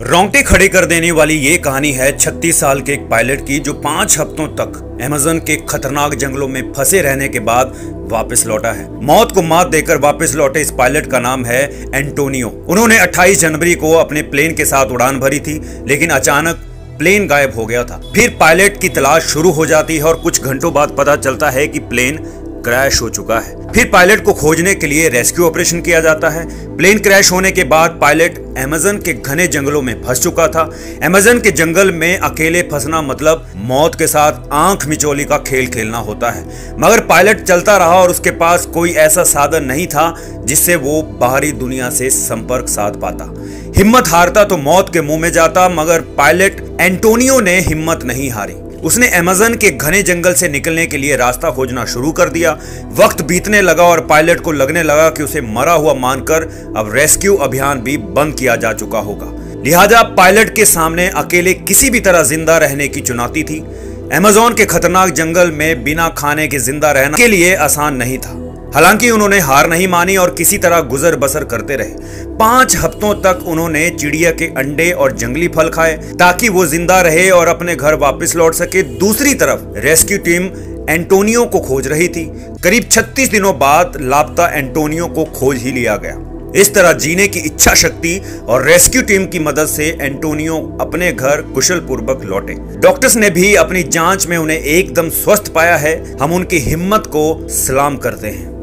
रोंगटे खड़े कर देने वाली ये कहानी है 36 साल के एक पायलट की, जो पाँच हफ्तों तक अमेजन के खतरनाक जंगलों में फंसे रहने के बाद वापस लौटा है। मौत को मात देकर वापस लौटे इस पायलट का नाम है एंटोनियो उन्होंने 28 जनवरी को अपने प्लेन के साथ उड़ान भरी थी, लेकिन अचानक प्लेन गायब हो गया था। फिर पायलट की तलाश शुरू हो जाती है और कुछ घंटों बाद पता चलता है कि प्लेन क्रैश हो चुका है। फिर पायलट को खोजने के लिए रेस्क्यू ऑपरेशन किया जाता है। प्लेन क्रैश होने के बाद पायलट अमेजन के घने जंगलों में फंस चुका था। अमेजन के जंगल में अकेले फंसना मतलब मौत के साथ आँख मिचोली का खेल खेलना होता है। मगर पायलट चलता रहा और उसके पास कोई ऐसा साधन नहीं था जिससे वो बाहरी दुनिया से संपर्क साध पाता। हिम्मत हारता तो मौत के मुँह में जाता, मगर पायलट एंटोनियो ने हिम्मत नहीं हारी। उसने अमेजन के घने जंगल से निकलने के लिए रास्ता खोजना शुरू कर दिया। वक्त बीतने लगा और पायलट को लगने लगा कि उसे मरा हुआ मानकर अब रेस्क्यू अभियान भी बंद किया जा चुका होगा। लिहाजा पायलट के सामने अकेले किसी भी तरह ज़िंदा रहने की चुनौती थी। अमेजोन के खतरनाक जंगल में बिना खाने के ज़िंदा रहने के लिए आसान नहीं था। हालाँकि उन्होंने हार नहीं मानी और किसी तरह गुजर बसर करते रहे। पाँच हफ्तों तक उन्होंने चिड़िया के अंडे और जंगली फल खाए ताकि वो ज़िंदा रहे और अपने घर वापस लौट सके। दूसरी तरफ़, रेस्क्यू टीम एंटोनियो को खोज रही थी। करीब 36 दिनों बाद लापता एंटोनियो को खोज ही लिया गया। इस तरह जीने की इच्छा शक्ति और रेस्क्यू टीम की मदद से एंटोनियो अपने घर कुशल पूर्वक लौटे। डॉक्टर्स ने भी अपनी जाँच में उन्हें एकदम स्वस्थ पाया है। हम उनकी हिम्मत को सलाम करते हैं।